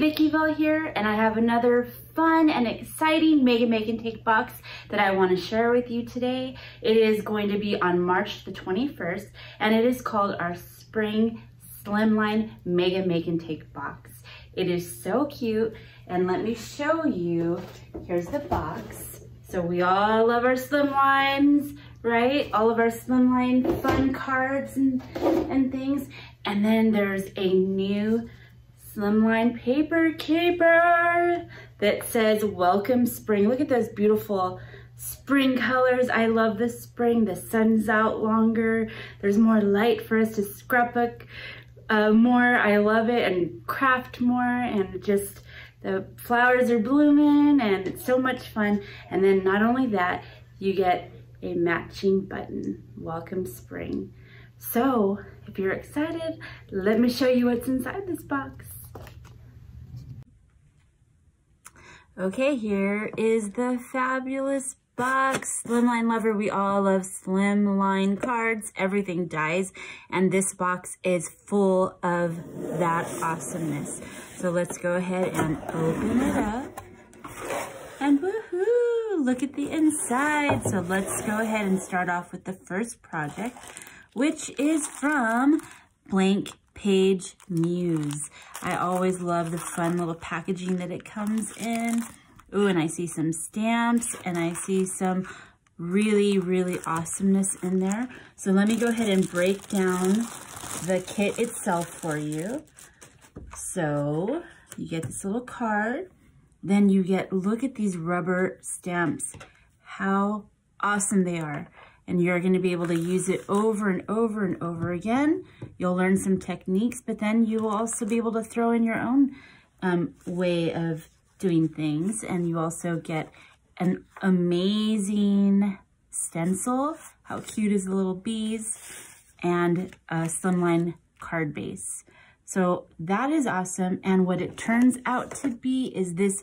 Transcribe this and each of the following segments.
Vickyville here, and I have another fun and exciting Mega Make and Take box that I want to share with you today. It is going to be on March the 21st, and it is called our Spring Slimline Mega Make and Take box. It is so cute, and let me show you. Here's the box. So we all love our slimlines, right? All of our slimline fun cards and, and things. And then there's a new slimline paper keeper that says welcome spring. Look at those beautiful spring colors. I love the spring. The sun's out longer. There's more light for us to scrapbook uh, more. I love it and craft more and just the flowers are blooming and it's so much fun. And then not only that, you get a matching button. Welcome spring. So if you're excited, let me show you what's inside this box. Okay, here is the fabulous box. Slimline lover, we all love slimline cards. Everything dies. And this box is full of that awesomeness. So let's go ahead and open it up. And woohoo, look at the inside. So let's go ahead and start off with the first project, which is from Blank Page Muse. I always love the fun little packaging that it comes in. Ooh, and I see some stamps and I see some really, really awesomeness in there. So let me go ahead and break down the kit itself for you. So you get this little card. Then you get, look at these rubber stamps. How awesome they are. And you're gonna be able to use it over and over and over again. You'll learn some techniques, but then you will also be able to throw in your own um, way of doing things. And you also get an amazing stencil. How cute is the little bees? And a slimline card base. So that is awesome. And what it turns out to be is this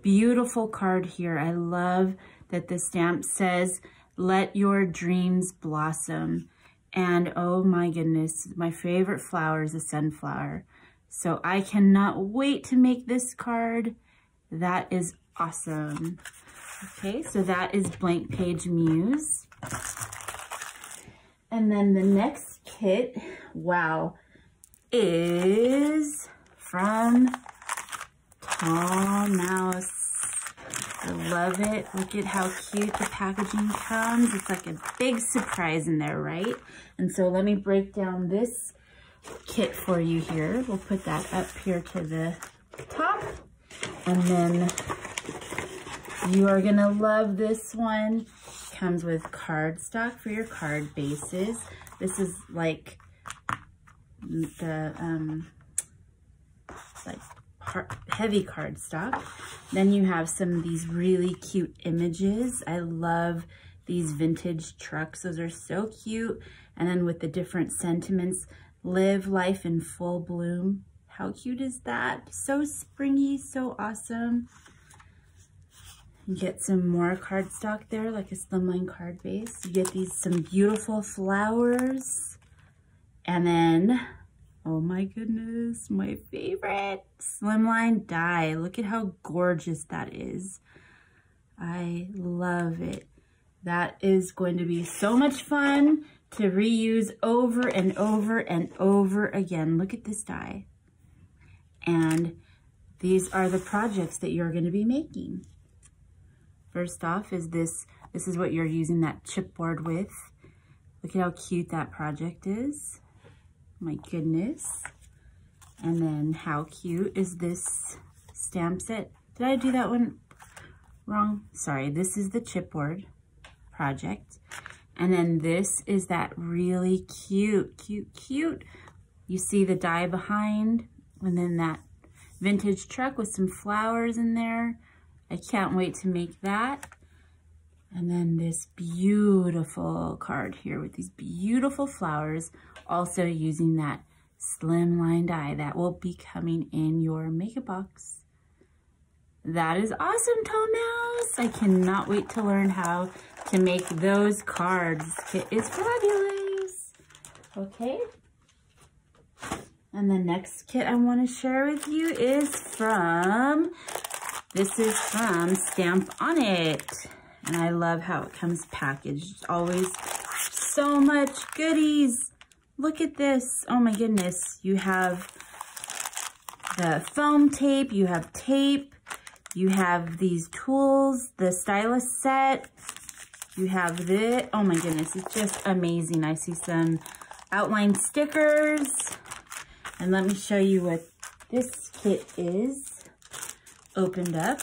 beautiful card here. I love that the stamp says, let your dreams blossom. And oh my goodness, my favorite flower is a sunflower. So I cannot wait to make this card. That is awesome. Okay, so that is Blank Page Muse. And then the next kit, wow, is from Tall Mouse. I love it. Look at how cute the packaging comes. It's like a big surprise in there, right? And so let me break down this kit for you here. We'll put that up here to the top. And then you are gonna love this one. Comes with cardstock for your card bases. This is like the um, like heavy cardstock. Then you have some of these really cute images. I love these vintage trucks. Those are so cute. And then with the different sentiments, live life in full bloom. How cute is that? So springy, so awesome. You get some more cardstock there, like a slimline card base. You get these some beautiful flowers. And then, oh my goodness, my favorite, slimline die. Look at how gorgeous that is. I love it. That is going to be so much fun to reuse over and over and over again. Look at this die. And these are the projects that you're gonna be making. First off is this, this is what you're using that chipboard with. Look at how cute that project is. My goodness. And then how cute is this stamp set? Did I do that one wrong? Sorry, this is the chipboard project. And then this is that really cute, cute, cute. You see the die behind and then that vintage truck with some flowers in there. I can't wait to make that. This beautiful card here with these beautiful flowers, also using that slimline die that will be coming in your makeup box. That is awesome, Tall Mouse. I cannot wait to learn how to make those cards. It is fabulous. Okay, And the next kit I want to share with you is from, this is from Stamp On It. And I love how it comes packaged. Always so much goodies. Look at this. Oh my goodness. You have the foam tape, you have tape, you have these tools, the stylus set, you have this. Oh my goodness, it's just amazing. I see some outline stickers. And let me show you what this kit is opened up.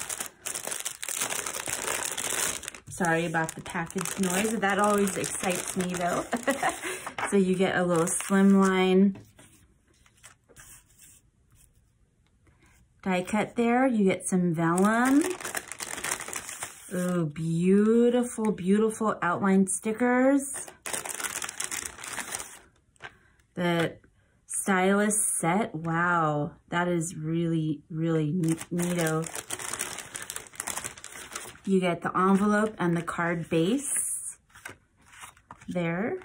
Sorry about the package noise. That always excites me though. so you get a little slimline die cut there. You get some vellum. Oh, beautiful, beautiful outline stickers. The stylus set. Wow, that is really, really neat neato. You get the envelope and the card base there.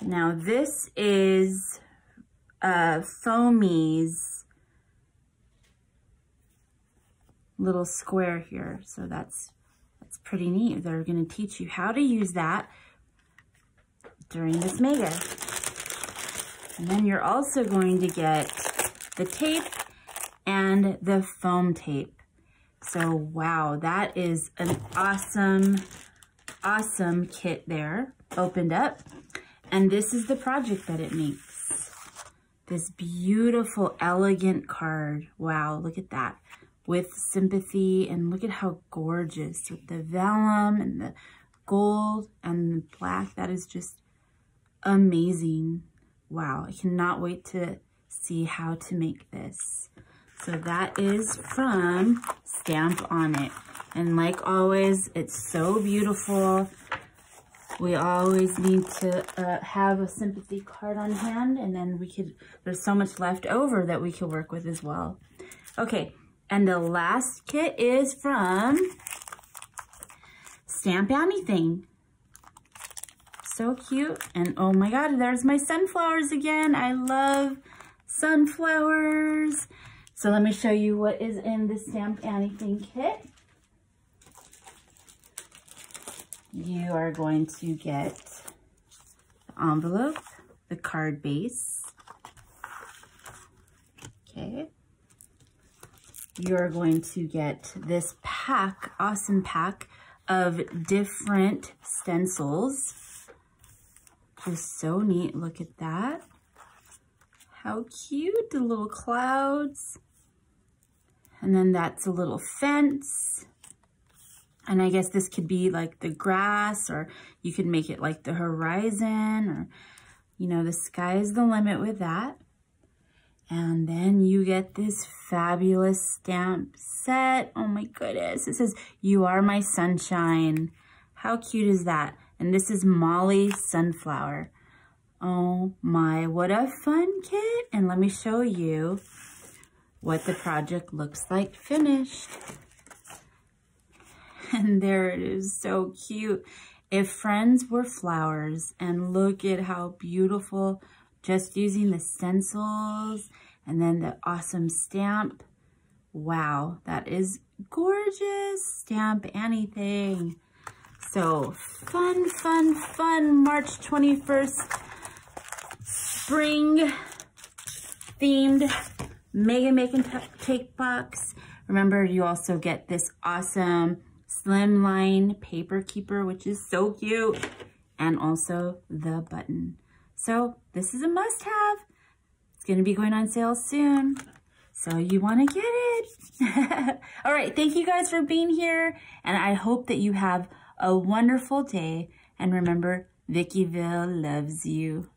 Now this is uh, Foamy's little square here. So that's, that's pretty neat. They're gonna teach you how to use that during this mega. And then you're also going to get the tape and the foam tape. So wow, that is an awesome, awesome kit there, opened up. And this is the project that it makes. This beautiful, elegant card. Wow, look at that. With sympathy, and look at how gorgeous with the vellum and the gold and the black. That is just amazing. Wow, I cannot wait to see how to make this. So that is from Stamp On It. And like always, it's so beautiful. We always need to uh, have a sympathy card on hand and then we could, there's so much left over that we could work with as well. Okay, and the last kit is from Stamp Anything. So cute. And oh my God, there's my sunflowers again. I love sunflowers. So let me show you what is in the Stamp Anything kit. you are going to get the envelope, the card base. Okay. You're going to get this pack, awesome pack of different stencils. Just so neat. Look at that. How cute, the little clouds. And then that's a little fence. And I guess this could be like the grass or you could make it like the horizon or, you know, the sky is the limit with that. And then you get this fabulous stamp set. Oh my goodness. It says, you are my sunshine. How cute is that? And this is Molly Sunflower. Oh my, what a fun kit. And let me show you what the project looks like finished. And there it is, so cute. If friends were flowers, and look at how beautiful, just using the stencils and then the awesome stamp. Wow, that is gorgeous. Stamp anything. So fun, fun, fun March 21st spring themed Mega Make and Take box. Remember, you also get this awesome slimline paper keeper, which is so cute, and also the button. So this is a must-have. It's going to be going on sale soon. So you want to get it. All right. Thank you guys for being here. And I hope that you have a wonderful day. And remember, Vickyville loves you.